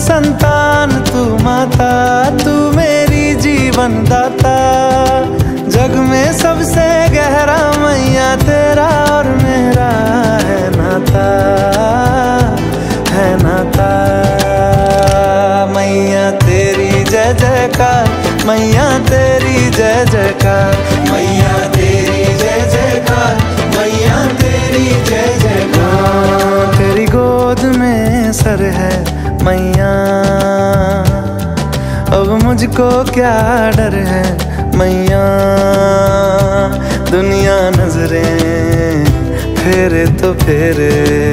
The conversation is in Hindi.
संतान तू माता, तू मेरी जीवन दाता जग में सबसे गहरा मैया तेरा और मेरा है नाता है नाता। मैया तेरी जय जयकार, मैया तेरी जय जयकार। सर है मैया। अब मुझको क्या डर है मैया? दुनिया नज़रें फेरे तो फेरे।